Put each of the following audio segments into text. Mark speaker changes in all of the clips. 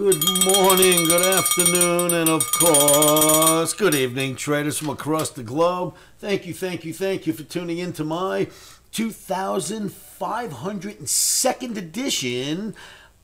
Speaker 1: Good morning, good afternoon, and of course, good evening, traders from across the globe. Thank you, thank you, thank you for tuning in to my 2502nd edition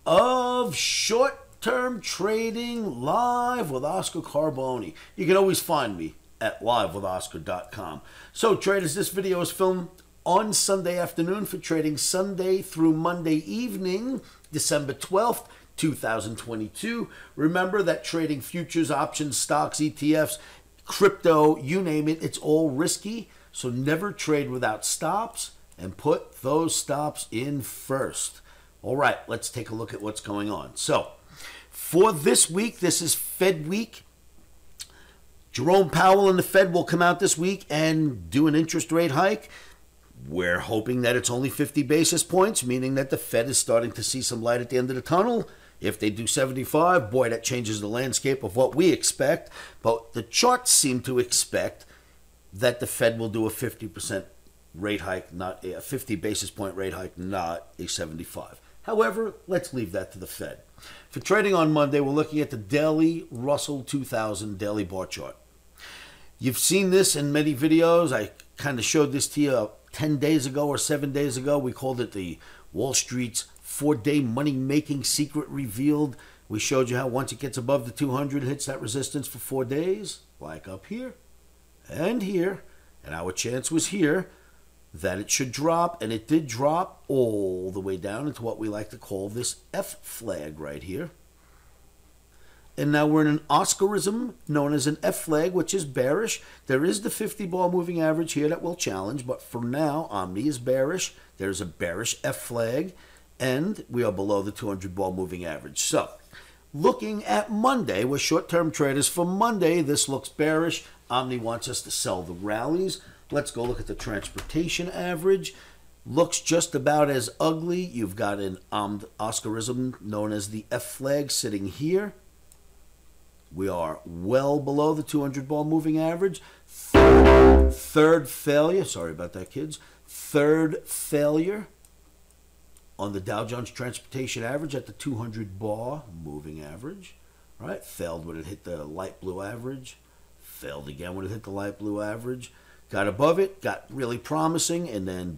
Speaker 1: of Short Term Trading Live with Oscar Carboni. You can always find me at livewithoscar.com. So, traders, this video is filmed on Sunday afternoon for trading Sunday through Monday evening, December 12th. 2022. Remember that trading futures, options, stocks, ETFs, crypto, you name it, it's all risky. So never trade without stops and put those stops in first. All right, let's take a look at what's going on. So, for this week, this is Fed week. Jerome Powell and the Fed will come out this week and do an interest rate hike. We're hoping that it's only 50 basis points, meaning that the Fed is starting to see some light at the end of the tunnel. If they do 75, boy, that changes the landscape of what we expect. But the charts seem to expect that the Fed will do a 50% rate hike, not a 50 basis point rate hike, not a 75. However, let's leave that to the Fed. For trading on Monday, we're looking at the daily Russell 2000 daily bar chart. You've seen this in many videos. I kind of showed this to you 10 days ago or 7 days ago. We called it the Wall Street's four day money making secret revealed. We showed you how once it gets above the 200, it hits that resistance for four days, like up here and here. And our chance was here that it should drop, and it did drop all the way down into what we like to call this F flag right here. And now we're in an Oscarism known as an F flag, which is bearish. There is the 50 bar moving average here that will challenge, but for now, Omni is bearish. There's a bearish F flag and we are below the 200 bar moving average. So, looking at Monday, we're short term traders. For Monday, this looks bearish. Omni wants us to sell the rallies. Let's go look at the transportation average. Looks just about as ugly. You've got an Oscarism known as the F flag sitting here. We are well below the 200 bar moving average. Third, third failure. Sorry about that, kids. Third failure on the Dow Jones Transportation Average at the 200 bar moving average, right? Failed when it hit the light blue average, failed again when it hit the light blue average, got above it, got really promising, and then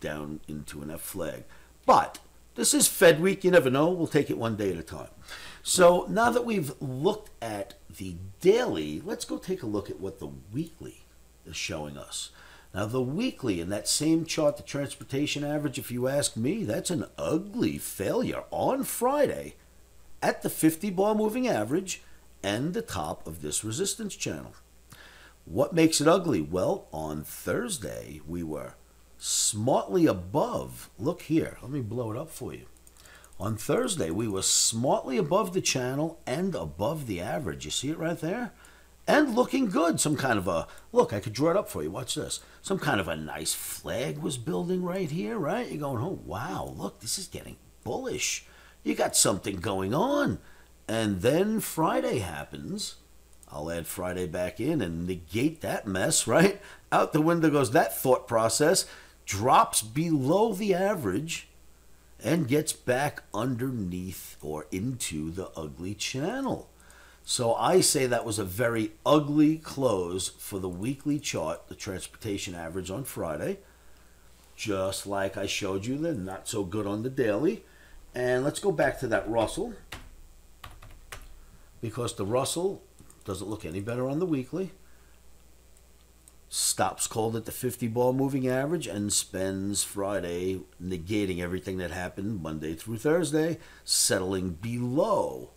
Speaker 1: down into an F flag. But this is Fed week, you never know. We'll take it one day at a time. So now that we've looked at the daily, let's go take a look at what the weekly is showing us. Now, the weekly in that same chart, the transportation average, if you ask me, that's an ugly failure on Friday at the 50 bar moving average and the top of this resistance channel. What makes it ugly? Well, on Thursday, we were smartly above. Look here, let me blow it up for you. On Thursday, we were smartly above the channel and above the average. You see it right there? And looking good. Some kind of a look, I could draw it up for you. Watch this. Some kind of a nice flag was building right here, right? You're going, oh, wow, look, this is getting bullish. You got something going on. And then Friday happens. I'll add Friday back in and negate that mess, right? Out the window goes that thought process, drops below the average, and gets back underneath or into the ugly channel. So I say that was a very ugly close for the weekly chart, the transportation average on Friday. Just like I showed you, they're not so good on the daily. And let's go back to that Russell. Because the Russell doesn't look any better on the weekly. Stops called at the 50 bar moving average and spends Friday negating everything that happened Monday through Thursday, settling below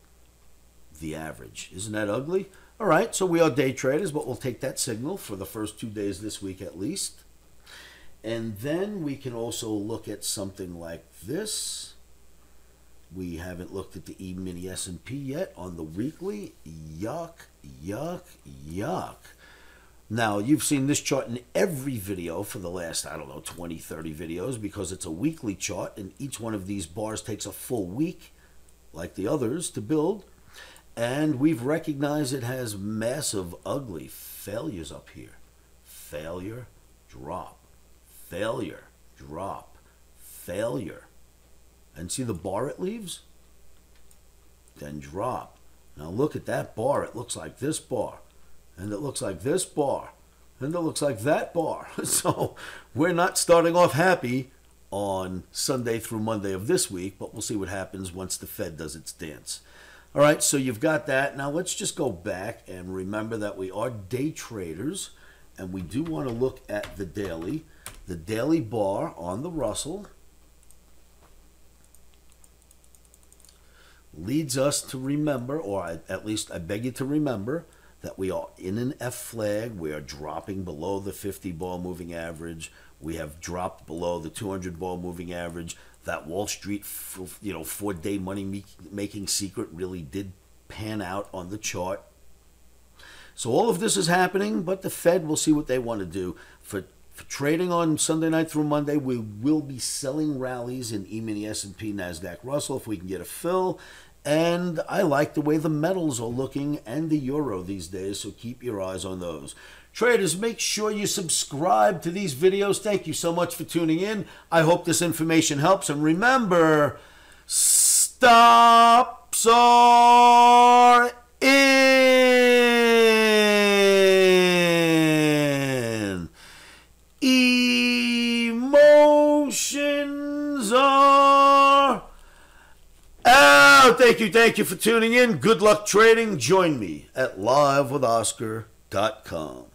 Speaker 1: the average. Isn't that ugly? All right, so we are day traders, but we'll take that signal for the first two days this week at least. And then we can also look at something like this. We haven't looked at the E-mini S&P yet on the weekly. Yuck, yuck, yuck. Now, you've seen this chart in every video for the last, I don't know, 20, 30 videos because it's a weekly chart and each one of these bars takes a full week, like the others, to build. And we've recognized it has massive, ugly failures up here. Failure, drop. Failure, drop. Failure. And see the bar it leaves? then drop. Now look at that bar. It looks like this bar. And it looks like this bar. And it looks like that bar. So we're not starting off happy on Sunday through Monday of this week, but we'll see what happens once the Fed does its dance. All right, so you've got that. Now let's just go back and remember that we are day traders and we do want to look at the daily. The daily bar on the Russell leads us to remember, or at least I beg you to remember, that we are in an F flag. We are dropping below the 50 bar moving average. We have dropped below the 200 bar moving average. That Wall Street, you know, four day money making secret really did pan out on the chart. So all of this is happening, but the Fed will see what they want to do. For, for trading on Sunday night through Monday, we will be selling rallies in E-mini S&P, Nasdaq, Russell if we can get a fill. And I like the way the metals are looking and the euro these days, so keep your eyes on those. Traders, make sure you subscribe to these videos. Thank you so much for tuning in. I hope this information helps. And remember, stops are in. Emotions are out. Thank you, thank you for tuning in. Good luck trading. Join me at livewithoscar.com.